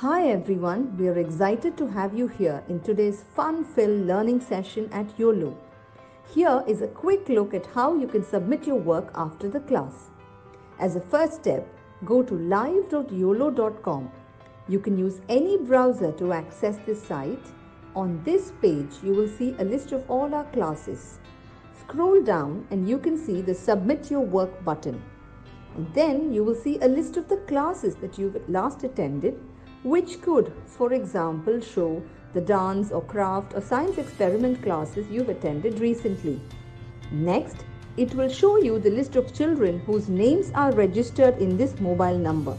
Hi everyone, we are excited to have you here in today's fun filled learning session at Uolo. Here is a quick look at how you can submit your work after the class. As a first step, go to live.uolo.com. You can use any browser to access this site. On this page, you will see a list of all our classes. Scroll down and you can see the Submit Your Work button. And then you will see a list of the classes that you've last attended which could, for example, show the dance or craft or science experiment classes you've attended recently. Next, it will show you the list of children whose names are registered in this mobile number.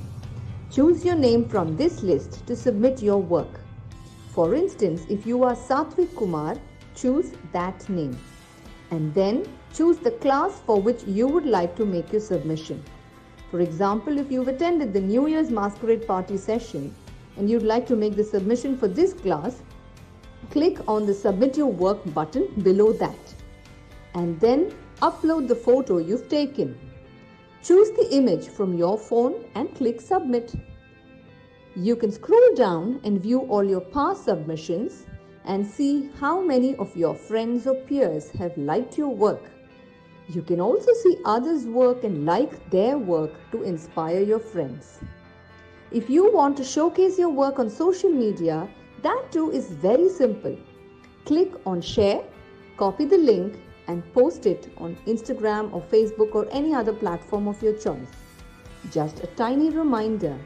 Choose your name from this list to submit your work. For instance, if you are Satvik Kumar, choose that name. And then choose the class for which you would like to make your submission. For example, if you've attended the New Year's Masquerade Party session, and you'd like to make the submission for this class, click on the Submit Your Work button below that. And then upload the photo you've taken. Choose the image from your phone and click Submit. You can scroll down and view all your past submissions and see how many of your friends or peers have liked your work. You can also see others' work and like their work to inspire your friends. If you want to showcase your work on social media, that too is very simple. Click on share, copy the link, and post it on Instagram or Facebook or any other platform of your choice. Just a tiny reminder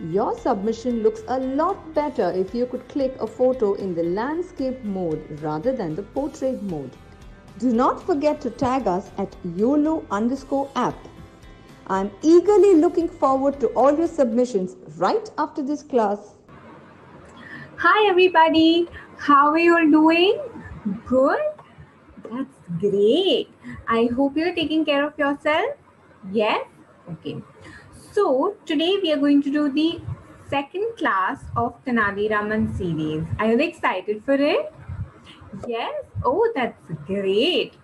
your submission looks a lot better if you could click a photo in the landscape mode rather than the portrait mode. Do not forget to tag us at uolo underscore app I'm eagerly looking forward to all your submissions right after this class. Hi, everybody. How are you all doing? Good? That's great. I hope you're taking care of yourself. Yes? Okay. So, today we are going to do the second class of Tenali Raman series. Are you excited for it? Yes? Oh, that's great.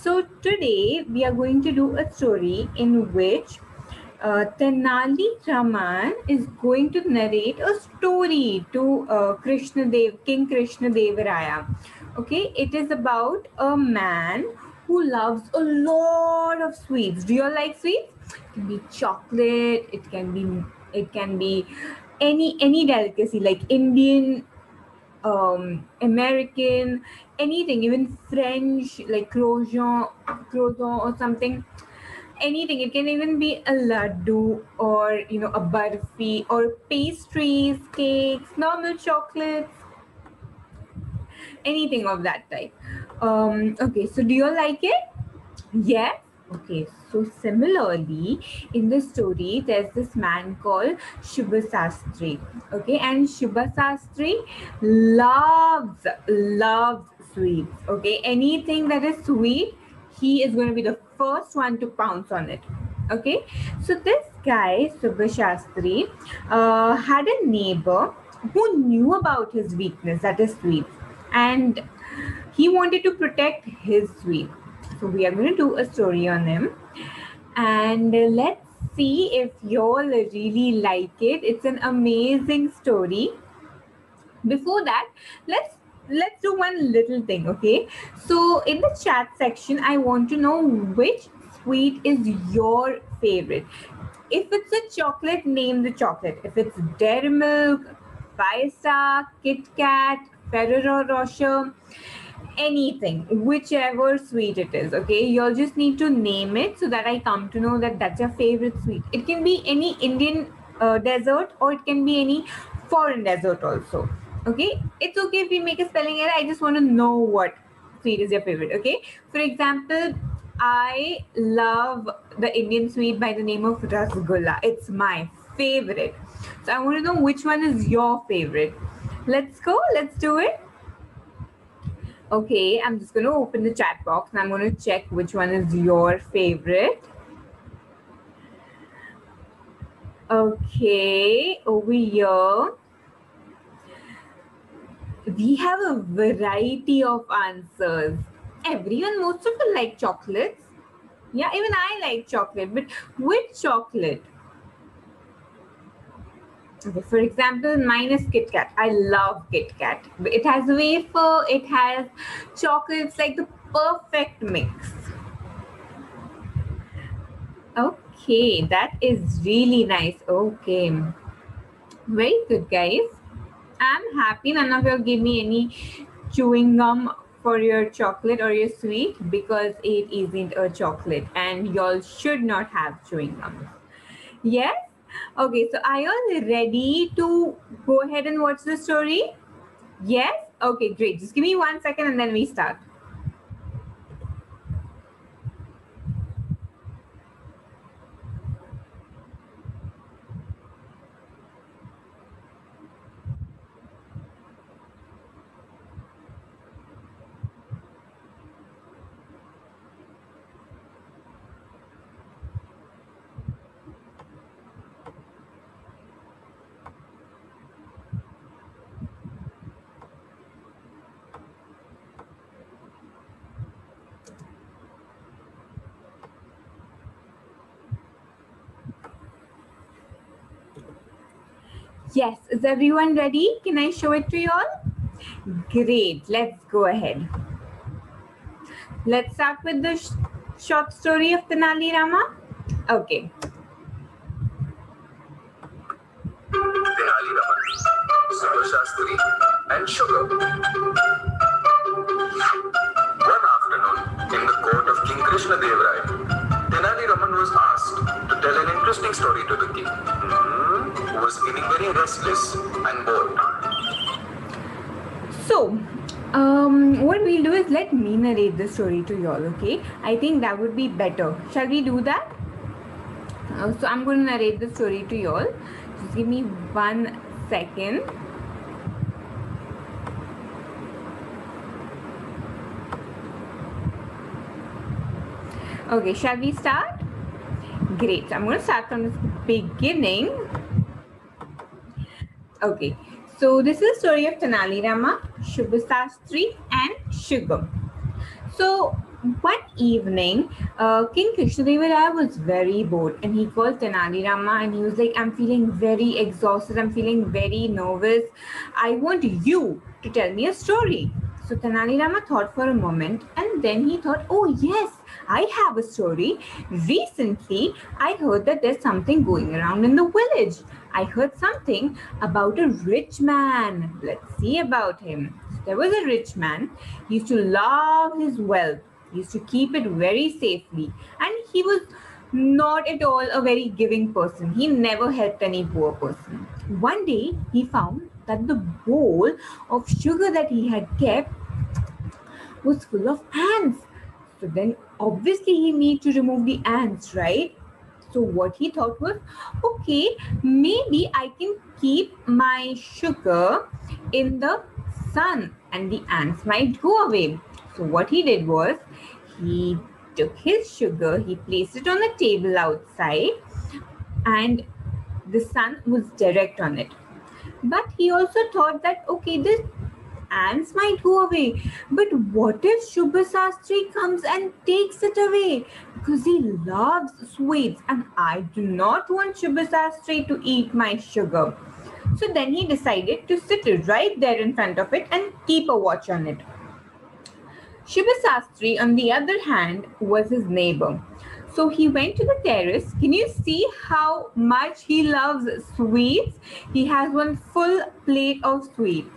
So today we are going to do a story in which uh, Tenali Raman is going to narrate a story to uh, Krishna Dev, King Krishna Devaraya. Okay, it is about a man who loves a lot of sweets. Do you like sweets? It can be chocolate. It can be it can be any any delicacy like Indian um, American, anything, even French, like croissant, croissant or something, anything. It can even be a laddu or you know a barfi or pastries, cakes, normal chocolates, anything of that type. Um, okay, so do you like it? Yes. Okay, so similarly, in the story, there's this man called Shubha Sastri. Okay, and Shubha Sastri loves, loves Okay, anything that is sweet, he is going to be the first one to pounce on it. Okay, so this guy, Shubha Sastri, uh, had a neighbor who knew about his weakness, that is sweets, and he wanted to protect his sweet. so we are going to do a story on him. And let's see if you all really like it. It's an amazing story. Before that, let's let's do one little thing, okay? So in the chat section, I want to know which sweet is your favorite. If it's a chocolate, name the chocolate. If it's Dairy Milk, Paisa, Kit Kat, Ferrero Rocher, anything whichever sweet it is okay you'll just need to name it so that i come to know that that's your favorite sweet it can be any indian uh, dessert or it can be any foreign dessert also okay? It's okay if we make a spelling error. I just want to know what sweet is your favorite okay? For example i love the indian sweet by the name of rasgulla. It's my favorite. So i want to know which one is your favorite. Let's go. Let's do it. Okay, I'm just going to open the chat box and I'm going to check which one is your favorite. Okay, over here, we have a variety of answers. Everyone, most of them like chocolates. Yeah, even I like chocolate, but which chocolate? Okay, for example, mine is Kit Kat. I love Kit Kat. It has wafer, it has chocolates, like the perfect mix. Okay, that is really nice. Okay. Very good, guys. I'm happy none of you give me any chewing gum for your chocolate or your sweet because it isn't a chocolate and y'all should not have chewing gum. Yes? Okay, so are y'all ready to go ahead and watch the story? Yes? Okay, great. Just give me one second and then we start. Yes, is everyone ready? Can I show it to you all? Great, let's go ahead. Let's start with the sh short story of Tenali Rama. Okay. Narrate the story to y'all, okay? I think that would be better. Shall we do that? Uh, so, I'm going to narrate the story to y'all. Just give me one second. Okay, shall we start? Great. I'm going to start from the beginning. Okay, so this is the story of Tenali Rama, Shubhasastri, and Sugar. So one evening, uh, King Krishnadeva was very bored and he called Tenali Rama and he was like, I'm feeling very exhausted. I'm feeling very nervous. I want you to tell me a story. So Tenali Rama thought for a moment and then he thought, oh yes, I have a story. Recently, I heard that there's something going around in the village. I heard something about a rich man. Let's see about him. There was a rich man. He used to love his wealth. He used to keep it very safely. And he was not at all a very giving person. He never helped any poor person. One day, he found that the bowl of sugar that he had kept was full of ants. So then obviously he needed to remove the ants, right? So what he thought was, okay, maybe I can keep my sugar in the sun and the ants might go away. So what he did was he took his sugar, he placed it on the table outside and the sun was direct on it. But he also thought that, okay, the ants might go away. But what if Shubhasastri comes and takes it away? Because he loves sweets and I do not want Shubhasastri to eat my sugar. So then he decided to sit right there in front of it and keep a watch on it. Shubhasastri, on the other hand, was his neighbor. So he went to the terrace. Can you see how much he loves sweets? He has one full plate of sweets.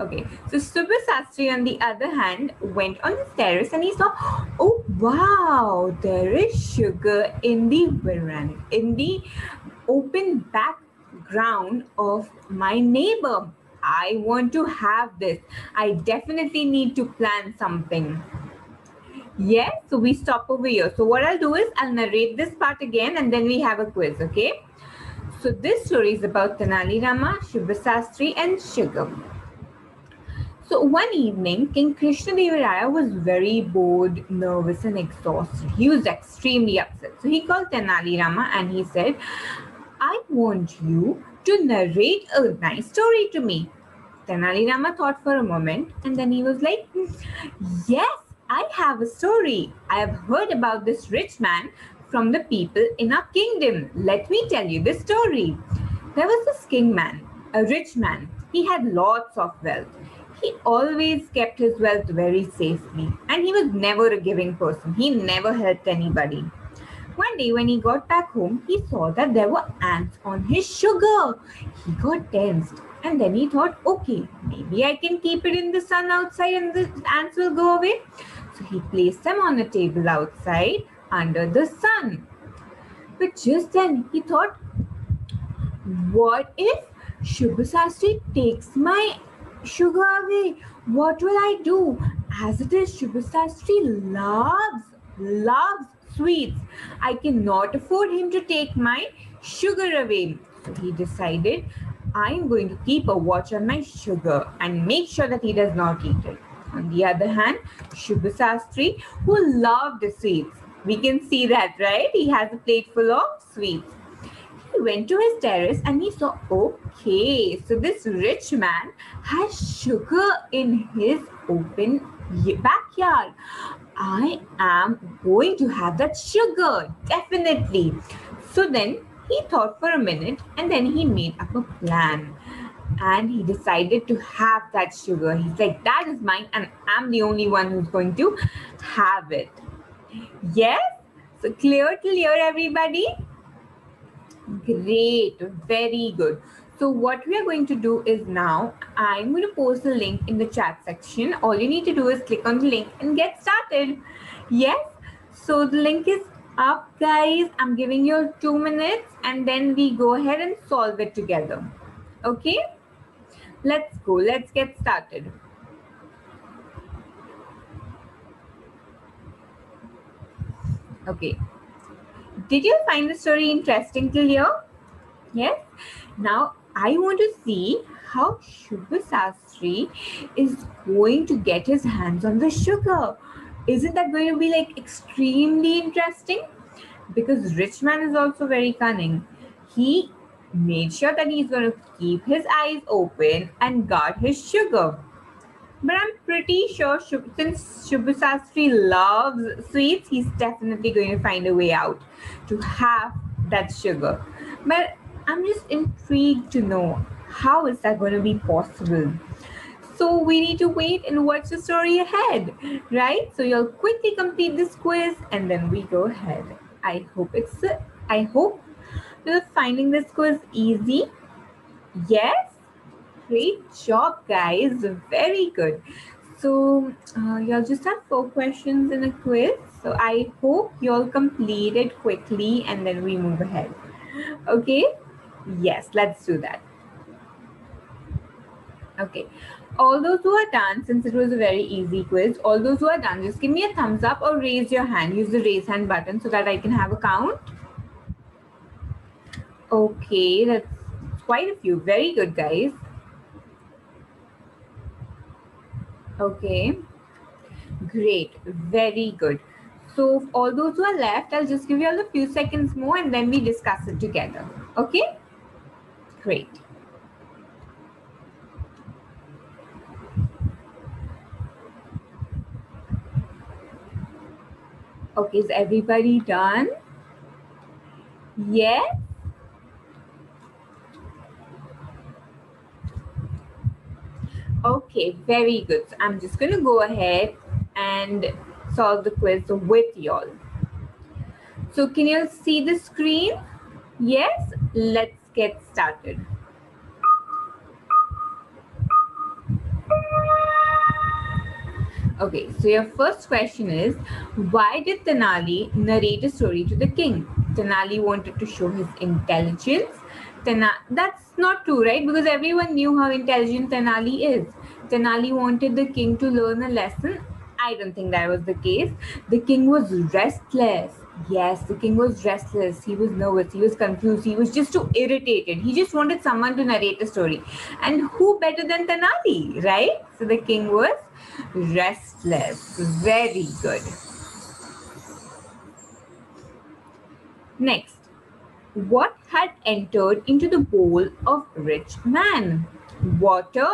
Okay, so Subha Sastri, on the other hand, went on the terrace and he saw, oh wow, there is sugar in the veranda, in the open background of my neighbor. I want to have this. I definitely need to plan something. Yes, so we stop over here. So what I'll do is I'll narrate this part again and then we have a quiz, okay? So this story is about Tenali Rama, Shubhasastri and Sugar. So one evening, King Krishnadeva was very bored, nervous, and exhausted. He was extremely upset. So he called Tenali Rama and he said, I want you to narrate a nice story to me. Tenali Rama thought for a moment and then he was like, Yes, I have a story. I have heard about this rich man from the people in our kingdom. Let me tell you the story. There was this king man, a rich man. He had lots of wealth. He always kept his wealth very safely, and he was never a giving person. He never helped anybody. One day, when he got back home, he saw that there were ants on his sugar. He got tensed and then he thought, okay, maybe I can keep it in the sun outside and the ants will go away. So he placed them on a table outside under the sun. But just then he thought, what if Shubhasastri takes my sugar away? What will I do? As it is, Shubhasastri loves, loves sweets. I cannot afford him to take my sugar away. So he decided, I'm going to keep a watch on my sugar and make sure that he does not eat it. On the other hand, Shubhasastri, who loved the sweets, we can see that, right? He has a plate full of sweets. He went to his terrace and he saw, okay, so this rich man has sugar in his open backyard. I am going to have that sugar, definitely. So then he thought for a minute and then he made up a plan and he decided to have that sugar. He's like, that is mine, and I'm the only one who's going to have it. Yes? So clear, clear, everybody? Great, very good. So what we are going to do is now, I'm going to post the link in the chat section. All you need to do is click on the link and get started. Yes? So the link is up, guys. I'm giving you two minutes and then we go ahead and solve it together. Okay? Let's go. Let's get started. Okay. Did you find the story interesting till here? Yes. Now I want to see how Shubhasastri is going to get his hands on the sugar. Isn't that going to be like extremely interesting? Because Rich Man is also very cunning. He made sure that he's going to keep his eyes open and guard his sugar. But I'm pretty sure since Shubhasastri loves sweets, he's definitely going to find a way out to have that sugar. But I'm just intrigued to know how is that going to be possible. So we need to wait and watch the story ahead, right? So you'll quickly complete this quiz and then we go ahead. I hope it's I hope you're finding this quiz easy. Yes, great job, guys. Very good. So uh, you'll just have four questions in a quiz. So I hope you'll complete it quickly and then we move ahead. Okay. Yes, let's do that. Okay. All those who are done, since it was a very easy quiz, all those who are done, just give me a thumbs up or raise your hand. Use the raise hand button so that I can have a count. Okay, that's quite a few. Very good, guys. Okay, great. Very good. So all those who are left, I'll just give you all a few seconds more and then we discuss it together. Okay? Great. Okay, is everybody done? Yes? Okay, very good. So I'm just going to go ahead and solve the quiz with y'all. So can you see the screen? Yes? Let's get started. Okay, so your first question is why did Tenali narrate a story to the king? Tenali wanted to show his intelligence. Tena- that's not true, right? Because everyone knew how intelligent Tenali is. Tenali wanted the king to learn a lesson. I don't think that was the case. The king was restless. Yes, the king was restless. He was nervous. He was confused. He was just too irritated. He just wanted someone to narrate the story. And who better than Tenali, right? So the king was restless. Very good. Next, what had entered into the bowl of rich man? Water?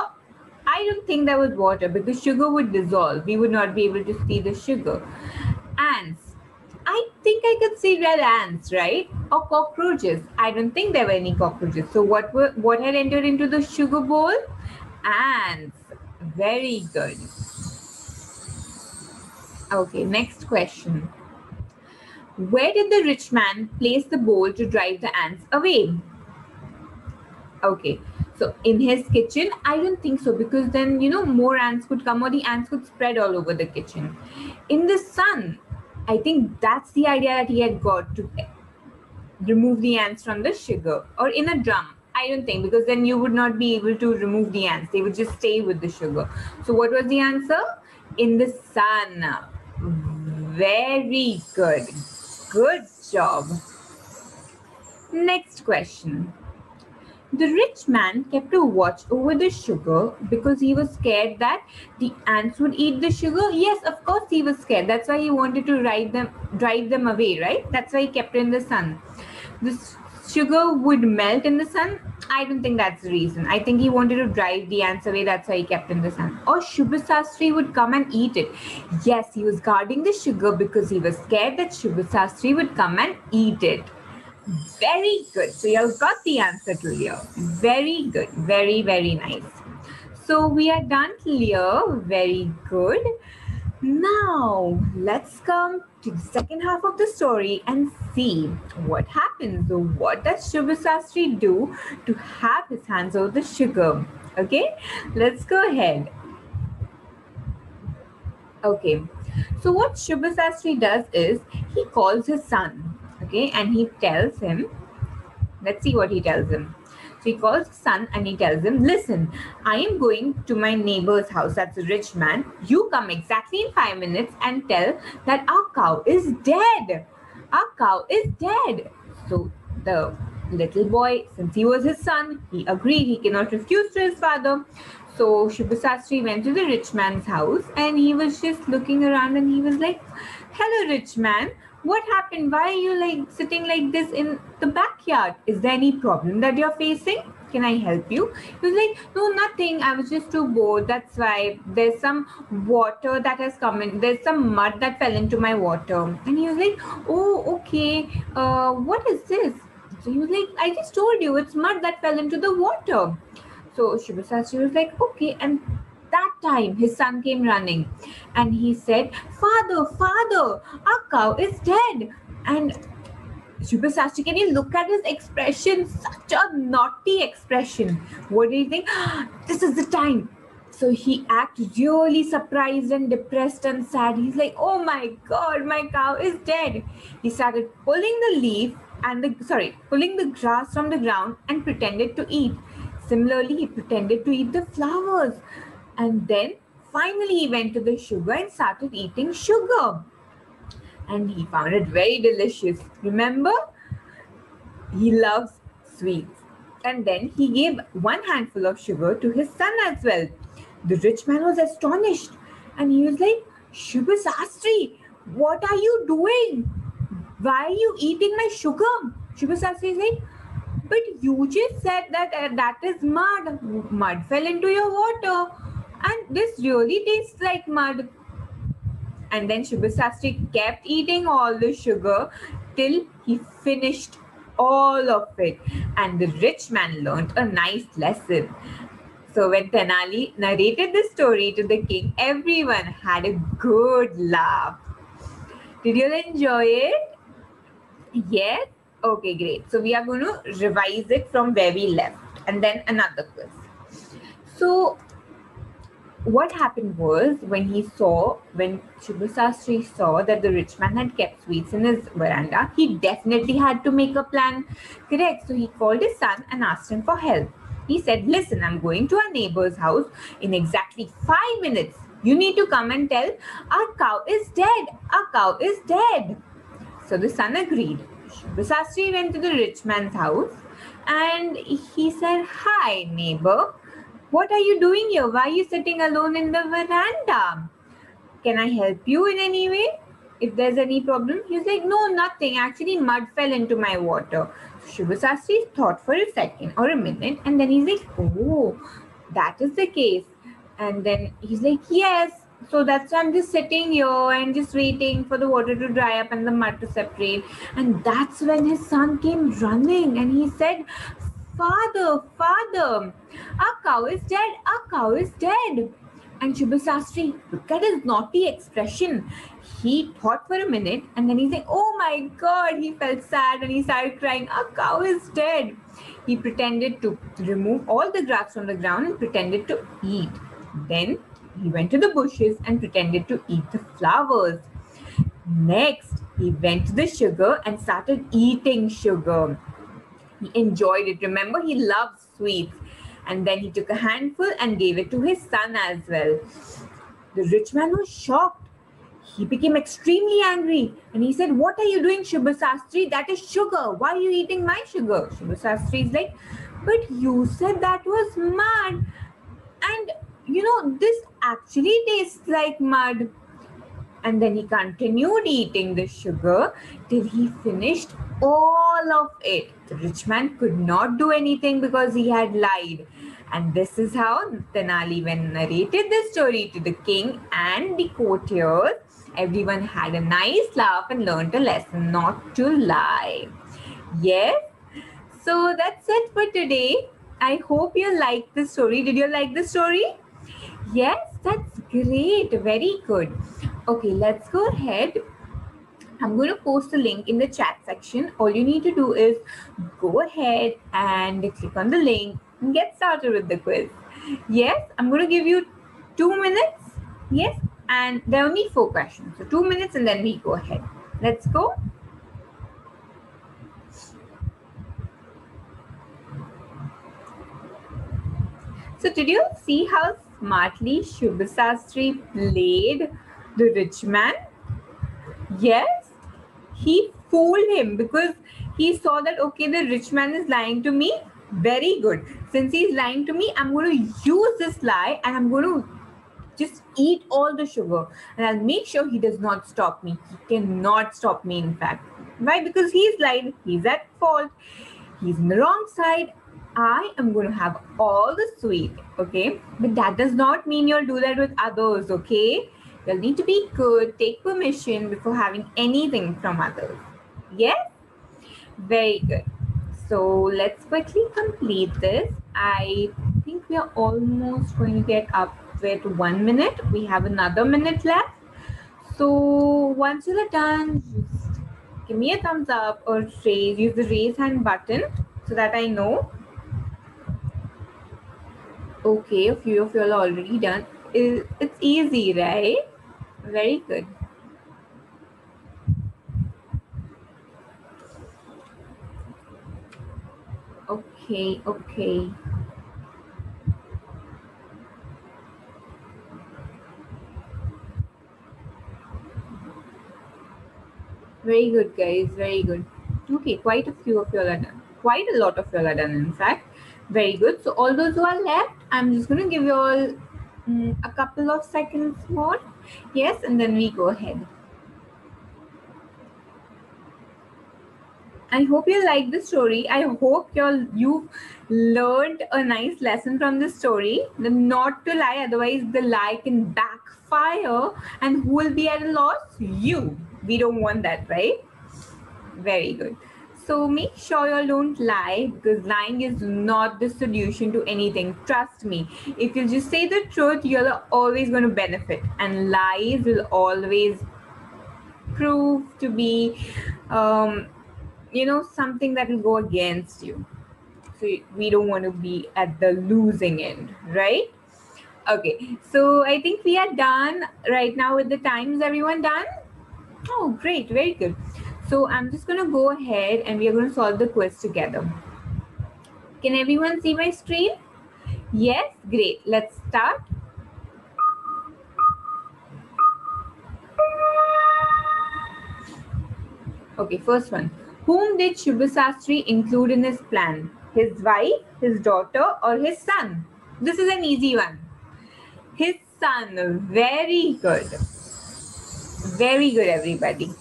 I don't think that was water because sugar would dissolve. We would not be able to see the sugar. Ants I think I could see red ants, right? Or cockroaches. I don't think there were any cockroaches. So what were what had entered into the sugar bowl? Ants. Very good. Okay, next question. Where did the rich man place the bowl to drive the ants away? Okay, so in his kitchen, I don't think so because then you know more ants could come or the ants could spread all over the kitchen. In the sun, I think that's the idea that he had got to remove the ants from the sugar or in a drum. I don't think because then you would not be able to remove the ants. They would just stay with the sugar. So what was the answer? In the sun. Very good. Good job. Next question. The rich man kept a watch over the sugar because he was scared that the ants would eat the sugar. Yes, of course he was scared. That's why he wanted to ride them, drive them away, right? That's why he kept it in the sun. The sugar would melt in the sun. I don't think that's the reason. I think he wanted to drive the ants away. That's why he kept in the sun. Or Shubhasastri would come and eat it. Yes, he was guarding the sugar because he was scared that Shubhasastri would come and eat it. Very good. So you've got the answer to Leo. Very good. Very, very nice. So we are done Leo. Very good. Now let's come to the second half of the story and see what happens. So what does Shubhasastri do to have his hands over the sugar? Okay, let's go ahead. Okay, so what Shubhasastri does is he calls his son okay and he tells him let's see what he tells him. So he calls his son and he tells him listen i am going to my neighbor's house that's a rich man. You come exactly in five minutes and tell that our cow is dead. Our cow is dead. So the little boy since he was his son he agreed he cannot refuse to his father. So Shubhasastri went to the rich man's house and he was just looking around and he was like, Hello, rich man what happened? Why are you like sitting like this in the backyard? Is there any problem that you're facing? Can i help you? He was like no nothing. I was just too bored. That's why there's some water that has come in. There's some mud that fell into my water. And he was like oh okay. Uh what is this? So he was like i just told you it's mud that fell into the water. So Shubhasastri was like okay. And that time his son came running and he said, Father, Father, our cow is dead. And Shubhasastri, can you look at his expression? Such a naughty expression. What do you think? this is the time. So he acted really surprised and depressed and sad. He's like, Oh my God, my cow is dead. He started pulling the leaf and the, sorry, pulling the grass from the ground and pretended to eat. Similarly, he pretended to eat the flowers. And then finally he went to the sugar and started eating sugar. And he found it very delicious. Remember? He loves sweets. And then he gave one handful of sugar to his son as well. The rich man was astonished and he was like, Shubhasastri, what are you doing? Why are you eating my sugar? Shubhasastri is like, but you just said that uh, that is mud. Mud fell into your water and this really tastes like mud. And then Shubhasastri kept eating all the sugar till he finished all of it. And the rich man learned a nice lesson. So when Tenali narrated the story to the king, everyone had a good laugh. Did you enjoy it? Yes? Okay, great. So we are going to revise it from where we left and then another quiz. So what happened was when he saw, when Shubhasastri saw that the rich man had kept sweets in his veranda, he definitely had to make a plan. Correct. So he called his son and asked him for help. He said, Listen, I'm going to our neighbor's house in exactly five minutes. You need to come and tell, Our cow is dead. Our cow is dead. So the son agreed. Shubhasastri went to the rich man's house and he said, Hi, neighbor. What are you doing here? Why are you sitting alone in the veranda? Can I help you in any way? If there's any problem, he's like, No, nothing. Actually, mud fell into my water. Shubhasastri thought for a second or a minute, and then he's like, Oh, that is the case. And then he's like, Yes, so that's why I'm just sitting here and just waiting for the water to dry up and the mud to separate. And that's when his son came running and he said, Father, Father, our cow is dead, our cow is dead. And Shubha look at his naughty expression. He thought for a minute and then he said, Oh my God, he felt sad and he started crying, Our cow is dead. He pretended to remove all the grass from the ground and pretended to eat. Then he went to the bushes and pretended to eat the flowers. Next, he went to the sugar and started eating sugar. He enjoyed it. Remember, he loves sweets. And then he took a handful and gave it to his son as well. The rich man was shocked. He became extremely angry and he said, What are you doing, Shubha Sastri? That is sugar. Why are you eating my sugar? Shubha Sastri is like, But you said that was mud. And you know, this actually tastes like mud. And then he continued eating the sugar till he finished all of it. The rich man could not do anything because he had lied. And this is how Tenali, when narrated the story to the king and the courtiers, everyone had a nice laugh and learned a lesson not to lie. Yes? So that's it for today. I hope you liked the story. Did you like the story? Yes, that's great. Very good. Okay, let's go ahead. I'm going to post a link in the chat section. All you need to do is go ahead and click on the link and get started with the quiz. Yes, I'm going to give you two minutes. Yes, and there are only four questions. So two minutes and then we go ahead. Let's go. So did you see how smartly Shubhasastri played the rich man? Yes, he fooled him because he saw that, okay, the rich man is lying to me. Very good. Since he's lying to me, I'm going to use this lie and I'm going to just eat all the sugar and I'll make sure he does not stop me. He cannot stop me, in fact. Why? Because he's lied. He's at fault. He's in the wrong side I am going to have all the sweet, okay? But that does not mean you'll do that with others, okay? You'll need to be good, take permission before having anything from others. Yes? Very good. So let's quickly complete this. I think we are almost going to get up with one minute. We have another minute left. So once you're done, just give me a thumbs up or raise, use the raise hand button so that I know Okay, a few of you are already done. It's easy, right? Very good. Okay, okay. Very good, guys. Very good. Okay, quite a few of you are done. Quite a lot of you are done, in fact. Very good. So all those who are left, I'm just going to give you all um, a couple of seconds more. Yes, and then we go ahead. I hope you like the story. I hope you you've learned a nice lesson from the story. The not to lie, otherwise the lie can backfire. And who will be at a loss? You. We don't want that, right? Very good. So make sure you don't lie because lying is not the solution to anything. Trust me. If you just say the truth, you're always going to benefit. And lies will always prove to be, um, you know, something that will go against you. So we don't want to be at the losing end, right? Okay, so I think we are done right now with the times. Everyone done? Oh, great, very good. So I'm just going to go ahead and we are going to solve the quiz together. Can everyone see my screen? Yes, great. Let's start. Okay, first one. Whom did Shubhasastri include in his plan? His wife, his daughter, or his son? This is an easy one. His son. Very good. Very good, everybody.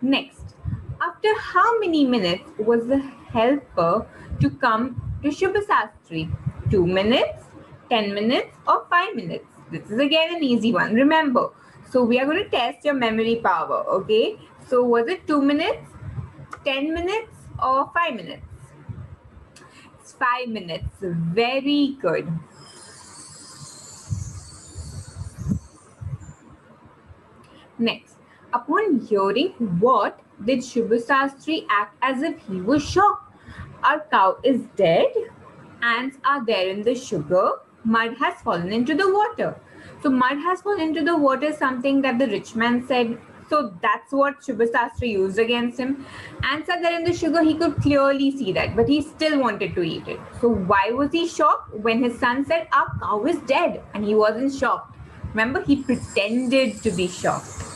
Next, after how many minutes was the helper to come to Shubhasastri? Two minutes, 10 minutes, or five minutes? this is again an easy one. Remember, so we are going to test your memory power. Okay. So was it two minutes, 10 minutes, or five minutes? It's five minutes. Very good. Next, upon hearing what did Shubhasastri act as if he was shocked? Our cow is dead. Ants are there in the sugar. Mud has fallen into the water. So mud has fallen into the water, something that the rich man said. So that's what Shubhasastri used against him. Ants are there in the sugar. He could clearly see that, but he still wanted to eat it. So why was he shocked when his son said, "Our cow is dead," and he wasn't shocked? Remember, he pretended to be shocked.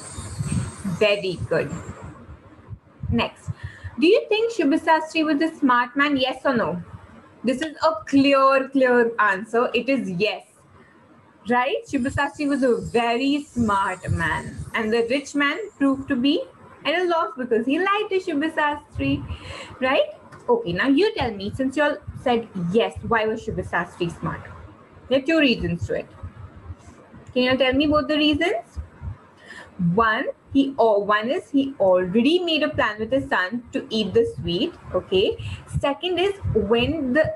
Very good. Next, do you think Shubhasastri was a smart man? Yes or no? This is a clear, clear answer. It is yes right? Shubhasastri was a very smart man, and the rich man proved to be at a loss because he lied to Shubhasastri, right? Okay, now you tell me, since you all said yes, why was Shubhasastri smart? There are two reasons to it. Can you tell me both the reasons? One, he or one is he already made a plan with his son to eat the sweet. Okay. Second is when the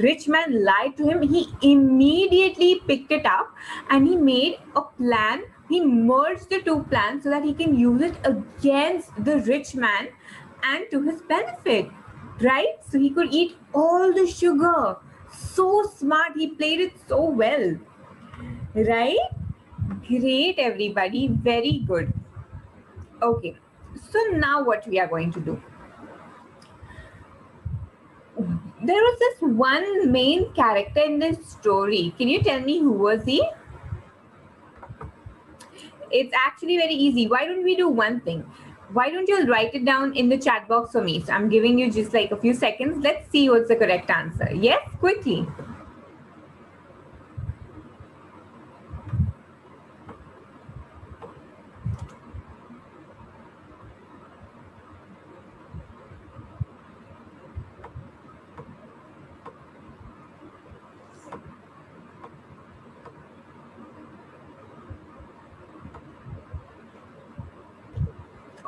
rich man lied to him, he immediately picked it up and he made a plan. He merged the two plans so that he can use it against the rich man and to his benefit. Right? So he could eat all the sugar. So smart. He played it so well. Right? Great, everybody. Very good. Okay. So now what we are going to do? there was this one main character in this story. Can you tell me who was he? It's actually very easy. Why don't we do one thing? Why don't you write it down in the chat box for me? So I'm giving you just like a few seconds. Let's see what's the correct answer. Yes, quickly.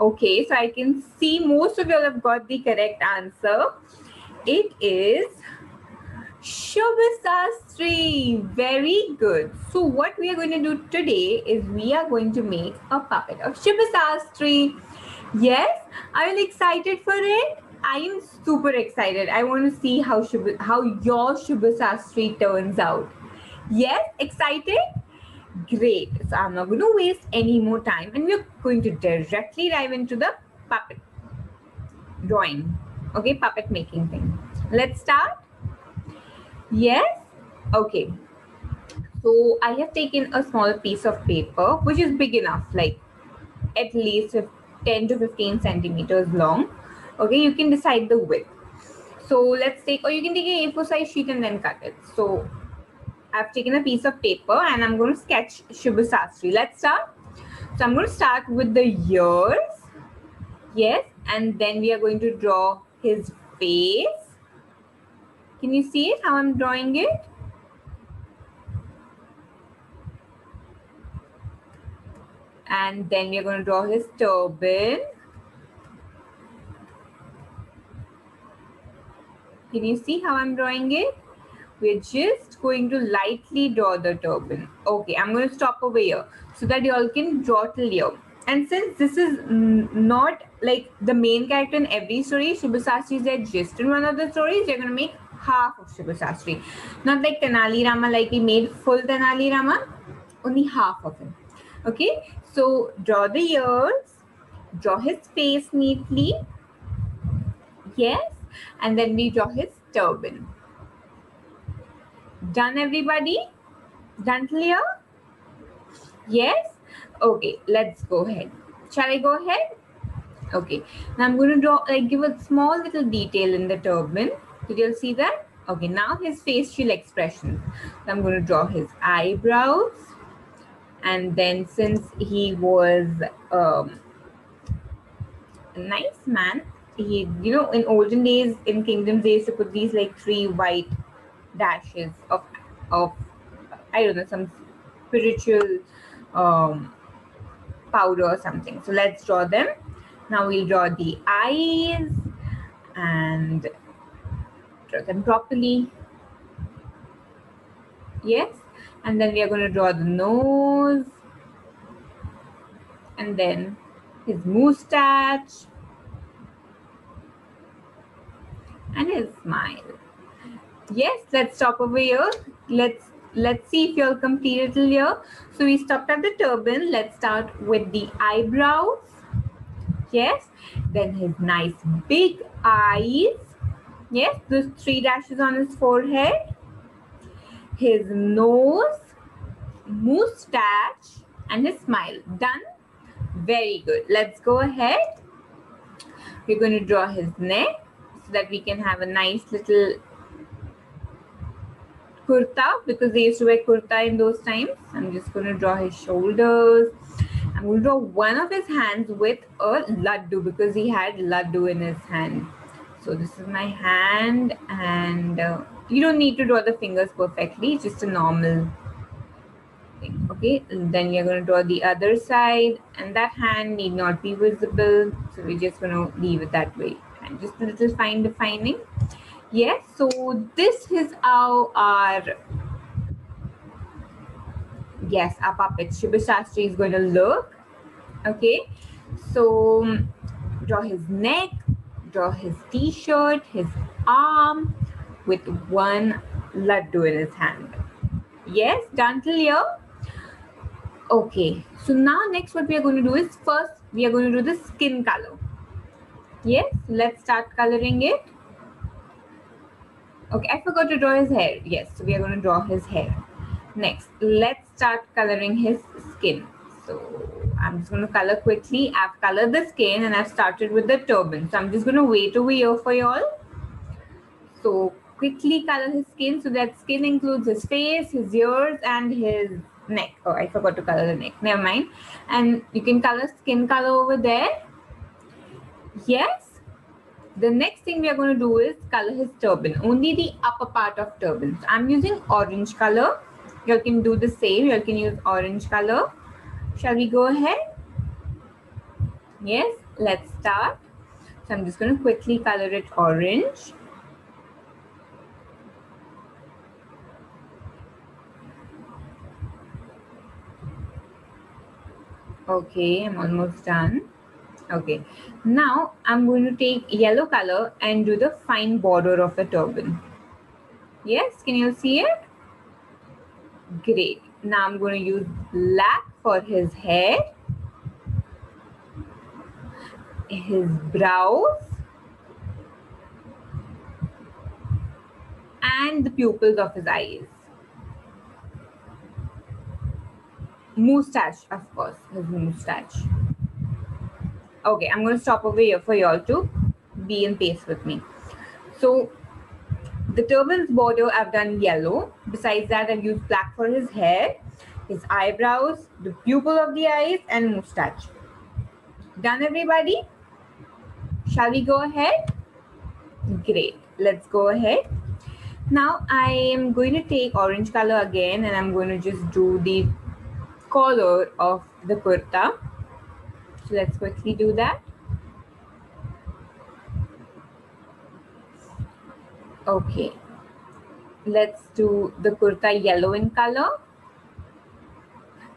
Okay, so I can see most of you have got the correct answer. It is Shubhasastri. Very good. So what we are going to do today is we are going to make a puppet of Shubhasastri. Yes, are you excited for it? I am super excited. I want to see how Shubh how your Shubhasastri turns out. Yes, excited? Great. So I'm not going to waste any more time and we're going to directly dive into the puppet drawing. Okay, puppet making thing. Let's start. Yes. Okay. So I have taken a small piece of paper, which is big enough, like at least 10 to 15 centimeters long. Okay, you can decide the width. So let's take, or you can take an A4 size sheet and then cut it. So I've taken a piece of paper and I'm going to sketch Shubhasastri. Let's start. So I'm going to start with the ears. Yes. And then we are going to draw his face. Can you see it, how I'm drawing it? And then we are going to draw his turban. Can you see how I'm drawing it? We're just going to lightly draw the turban. Okay, I'm going to stop over here so that you all can draw till here. And since this is not like the main character in every story, Shubhasastri is there just in one of the stories, you're going to make half of Shubhasastri. Not like Tenali Rama, like we made full Tenali Rama, only half of him. Okay, so draw the ears, draw his face neatly. Yes, and then we draw his turban. Done, everybody? Done clear? Yes? Okay, let's go ahead. Shall I go ahead? Okay. Now I'm going to draw, like, give a small little detail in the turban. Did you see that? Okay, now his facial expression. So I'm going to draw his eyebrows. And then since he was um, a nice man, he, you know, in olden days, in kingdoms, they used to put these like three white dashes of of I don't know some spiritual um, powder or something. So let's draw them. Now we'll draw the eyes and draw them properly. Yes. And then we are going to draw the nose and then his mustache and his smile. Yes, let's stop over here. Let's let's see if you're completed till here. So we stopped at the turban. Let's start with the eyebrows. Yes, then his nice big eyes. Yes, those three dashes on his forehead. His nose, mustache, and his smile. Done? Very good. Let's go ahead. We're going to draw his neck so that we can have a nice little kurta because they used to wear kurta in those times. I'm just going to draw his shoulders. I'm going to draw one of his hands with a laddu because he had laddu in his hand. So this is my hand and uh, you don't need to draw the fingers perfectly. It's just a normal thing. Okay, and then you're going to draw the other side and that hand need not be visible. So we're just going to leave it that way. And just a little fine defining yes so this is how our yes our puppet. Sastry is going to look okay? So draw his neck draw his t-shirt his arm with one laddu in his hand. Yes done till here? Okay so now next what we are going to do is first we are going to do the skin color. Yes let's start coloring it Okay, I forgot to draw his hair. Yes, so we are going to draw his hair. Next, let's start coloring his skin. So I'm just going to color quickly. I've colored the skin and I've started with the turban. So I'm just going to wait over here for y'all. So quickly color his skin. So that skin includes his face, his ears, and his neck. Oh, I forgot to color the neck. Never mind. And you can color skin color over there. Yes the next thing we are going to do is color his turban, only the upper part of turban. So I'm using orange color. You can do the same. You can use orange color. Shall we go ahead? Yes, let's start. So I'm just going to quickly color it orange. Okay, I'm almost done. Okay, now I'm going to take yellow color and do the fine border of the turban. Yes, can you see it? Great. Now I'm going to use black for his hair, his brows, and the pupils of his eyes. Moustache, of course, his moustache. Okay, I'm going to stop over here for y'all to be in pace with me. So the turban's border I've done yellow. Besides that, I've used black for his hair, his eyebrows, the pupil of the eyes, and mustache. Done, everybody? Shall we go ahead? Great. Let's go ahead. Now I am going to take orange color again and I'm going to just do the color of the kurta. So let's quickly do that. Okay. Let's do the kurta yellow in color.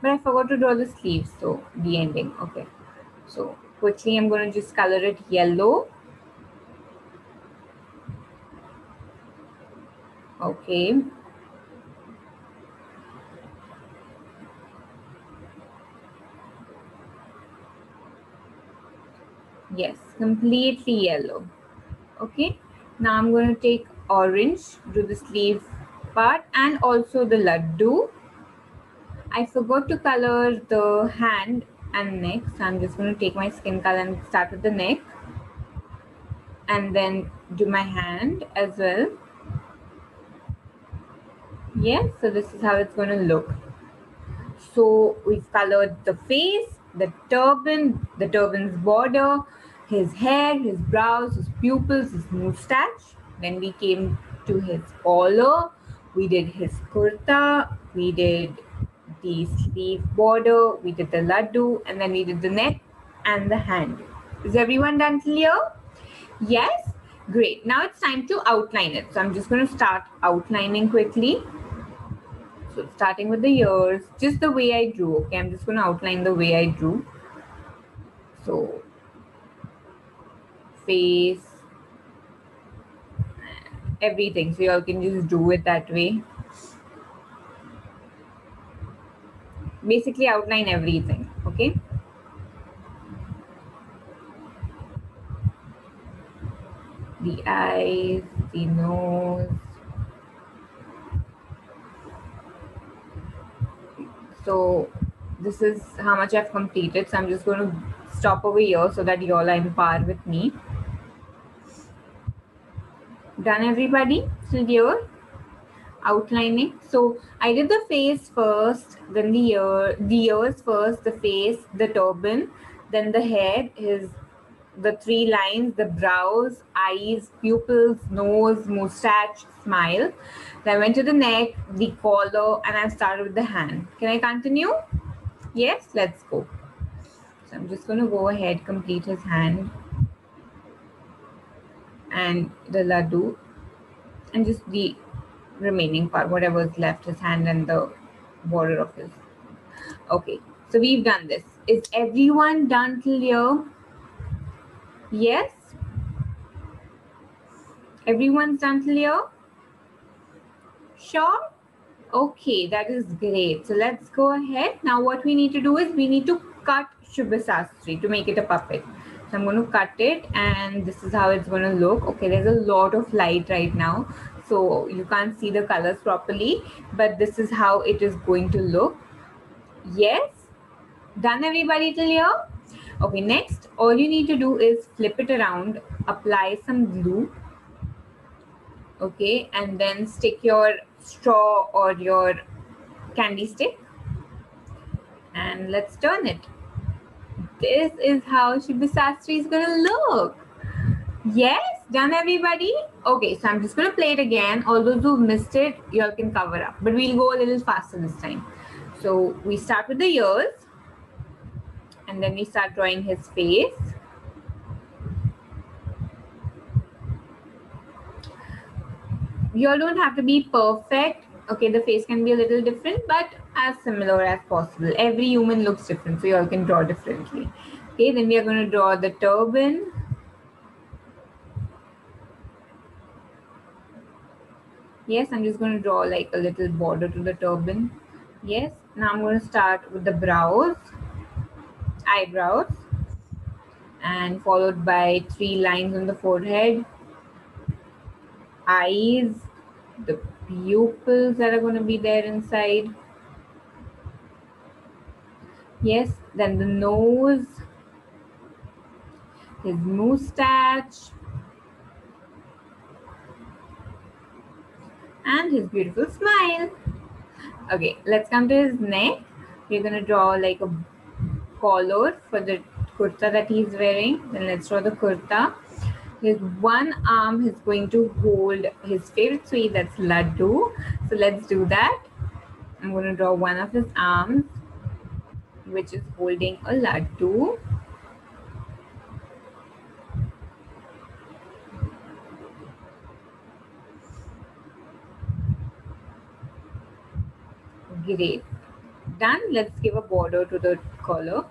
But I forgot to draw the sleeves, so the ending. Okay. So quickly I'm going to just color it yellow. Okay. yes completely yellow. Okay. Now i'm going to take orange do the sleeve part and also the laddu. I forgot to color the hand and neck so i'm just going to take my skin color and start with the neck. And then do my hand as well. Yes so this is how it's going to look. So we've colored the face the turban the turban's border his hair, his brows, his pupils, his mustache. Then we came to his collar. We did his kurta. We did the sleeve border, we did the laddu, and then we did the neck and the hand. Is everyone done clear? Yes? Great. Now it's time to outline it. So I'm just going to start outlining quickly. So starting with the ears, just the way I drew. Okay, I'm just going to outline the way I drew. So face, everything. So you all can just do it that way. Basically outline everything. Okay. The eyes, the nose. So this is how much I've completed. So I'm just going to stop over here so that you all are in par with me. Done everybody? Still here? Outlining. Eh? So I did the face first, then the ear, the ears first, the face, the turban, then the head, his the three lines, the brows, eyes, pupils, nose, mustache, smile. Then I went to the neck, the collar, and I started with the hand. Can I continue? Yes, let's go. So I'm just going to go ahead, complete his hand and the laddu and just the remaining part, whatever is left, his hand and the border of his. Okay, so we've done this. Is everyone done till here? Yes? Everyone's done till here? Sure? Okay, that is great. So let's go ahead. Now what we need to do is we need to cut Subba to make it a puppet. So I'm going to cut it and this is how it's going to look. Okay, there's a lot of light right now. So you can't see the colors properly, but this is how it is going to look. Yes? Done everybody till here? Okay, next, all you need to do is flip it around, apply some glue. Okay, and then stick your straw or your candy stick. And let's turn it this is how Subba Sastry is gonna look. Yes, done everybody? Okay, so I'm just gonna play it again. All those who missed it, you all can cover up. But we'll go a little faster this time. So we start with the ears. And then we start drawing his face. You all don't have to be perfect. Okay, the face can be a little different, but as similar as possible. Every human looks different, so you all can draw differently. Okay, then we are going to draw the turban. Yes, I'm just going to draw like a little border to the turban. Yes, now I'm going to start with the brows, eyebrows, and followed by three lines on the forehead, eyes, the pupils that are going to be there inside, Yes, then the nose, his mustache, and his beautiful smile. Okay, let's come to his neck. We're gonna draw like a collar for the kurta that he's wearing. Then let's draw the kurta. His one arm is going to hold his favorite sweet, that's laddu. So let's do that. I'm gonna draw one of his arms which is holding a laddu. Great. Done. Let's give a border to the collar.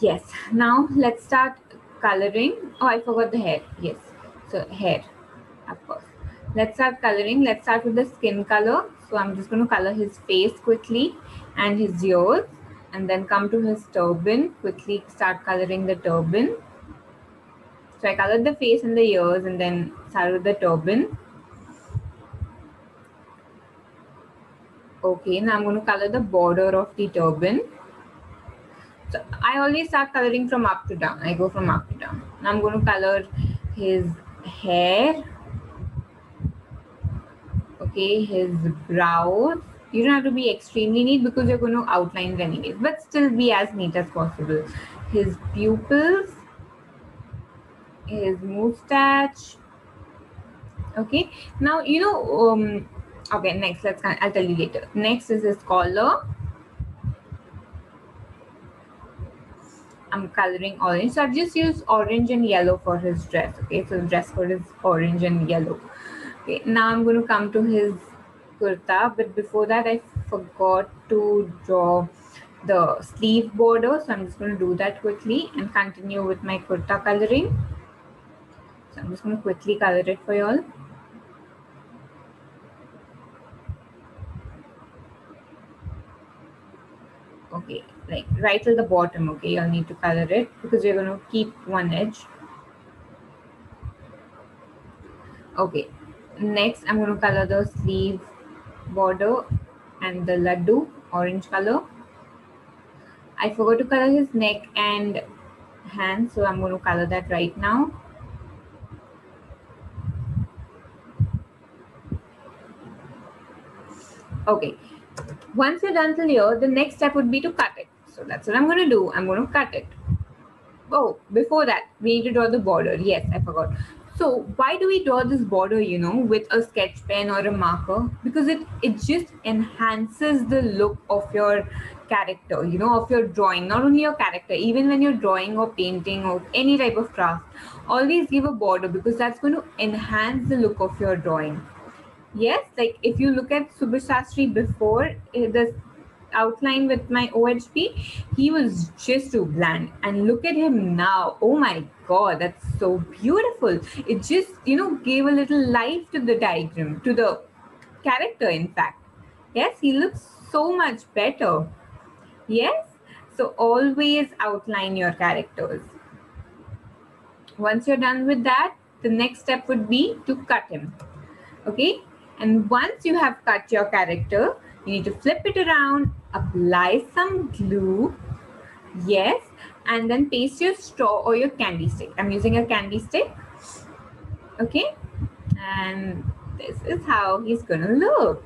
Yes. Now let's start coloring. Oh, I forgot the hair. Yes. So hair, of course. Let's start coloring. Let's start with the skin color. So I'm just going to color his face quickly and his ears and then come to his turban, quickly start coloring the turban. So I colored the face and the ears and then started the turban. Okay, now I'm going to color the border of the turban. So I always start coloring from up to down. I go from up to down. Now I'm going to color his hair. Okay, his brows you don't have to be extremely neat because you're going to outline anyways, but still be as neat as possible. His pupils, his mustache. Okay, now you know. Um, okay, next let's. I'll tell you later. Next is his collar. I'm coloring orange. So I've just used orange and yellow for his dress. Okay, so the dress code is orange and yellow. Okay, now I'm going to come to his kurta, but before that, I forgot to draw the sleeve border. So I'm just going to do that quickly and continue with my kurta coloring. So I'm just going to quickly color it for y'all. okay like right till the bottom okay you'll need to color it because you're going to keep one edge okay next i'm going to color the sleeve border and the laddu orange color i forgot to color his neck and hands so i'm going to color that right now okay once you're done till here, the next step would be to cut it. So that's what I'm going to do. I'm going to cut it. Oh, before that, we need to draw the border. Yes, I forgot. So why do we draw this border, you know, with a sketch pen or a marker? Because it, it just enhances the look of your character, you know, of your drawing, not only your character, even when you're drawing or painting or any type of craft, always give a border because that's going to enhance the look of your drawing yes like if you look at Subhash before eh, the outline with my OHP, he was just too bland. And look at him now. Oh my God, that's so beautiful. It just, you know, gave a little life to the diagram, to the character, in fact. Yes, he looks so much better. Yes, so always outline your characters. Once you're done with that, the next step would be to cut him. Okay, and once you have cut your character, you need to flip it around, apply some glue, yes, and then paste your straw or your candy stick. I'm using a candy stick, okay? And this is how he's gonna look.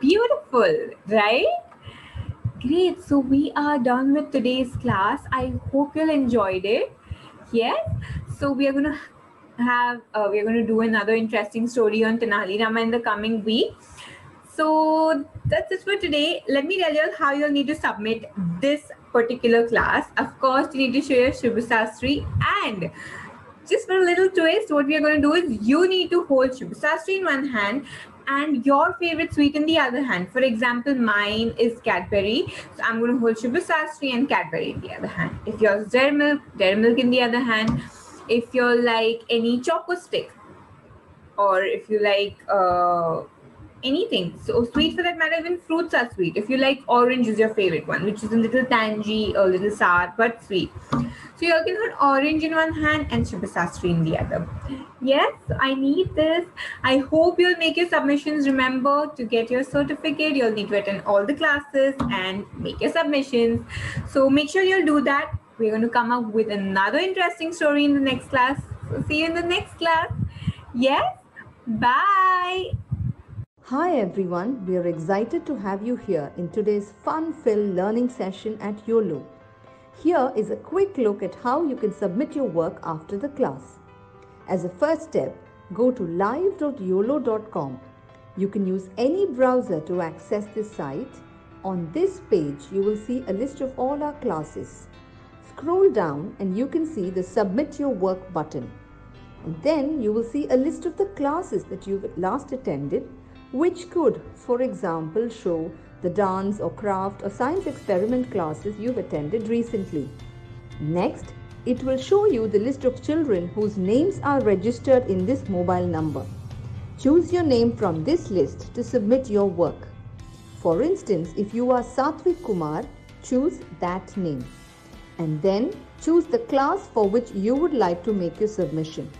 Beautiful, right? Great, so we are done with today's class. I hope you enjoyed it. Yes, so we are gonna have uh, we're going to do another interesting story on Tenali Rama in the coming week. So that's it for today. Let me tell you how you'll need to submit this particular class. Of course, you need to show your Subba and just for a little twist, what we are going to do is you need to hold Subba in one hand and your favorite sweet in the other hand. For example, mine is Cadbury. So I'm going to hold Subba and Cadbury in the other hand. If yours is Dairy Milk, Dairy Milk in the other hand if you're like any choco stick or if you like uh, anything. So sweet for that matter even fruits are sweet. If you like orange is your favorite one which is a little tangy a little sour but sweet. So you can put orange in one hand and Subba Sastry in the other. Yes i need this. I hope you'll make your submissions. Remember to get your certificate. You'll need to attend all the classes and make your submissions. So make sure you'll do that. We're going to come up with another interesting story in the next class. So see you in the next class. Yes? Bye. Hi everyone, we are excited to have you here in today's fun-filled learning session at Uolo. Here is a quick look at how you can submit your work after the class. As a first step, go to live.uolo.com. You can use any browser to access this site. On this page, you will see a list of all our classes. Scroll down and you can see the Submit Your Work button. And then you will see a list of the classes that you've last attended, which could, for example, show the dance or craft or science experiment classes you've attended recently. Next, it will show you the list of children whose names are registered in this mobile number. Choose your name from this list to submit your work. For instance, if you are Satvik Kumar, choose that name and then choose the class for which you would like to make your submission.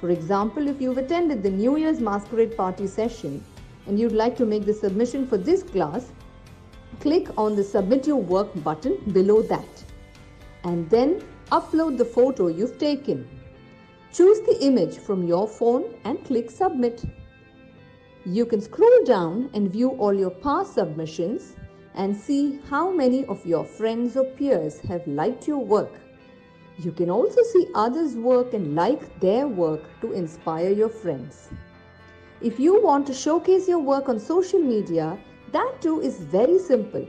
For example, if you've attended the New Year's Masquerade Party session and you'd like to make the submission for this class, click on the Submit Your Work button below that and then upload the photo you've taken. Choose the image from your phone and click Submit. You can scroll down and view all your past submissions and see how many of your friends or peers have liked your work. You can also see others' work and like their work to inspire your friends. If you want to showcase your work on social media, that too is very simple.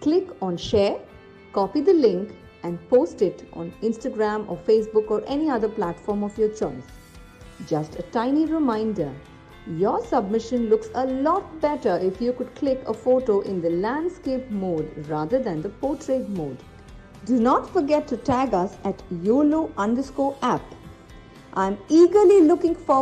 Click on share, copy the link, and post it on Instagram or Facebook or any other platform of your choice. Just a tiny reminder your submission looks a lot better if you could click a photo in the landscape mode rather than the portrait mode. Do not forget to tag us at Uolo underscore app. I'm eagerly looking forward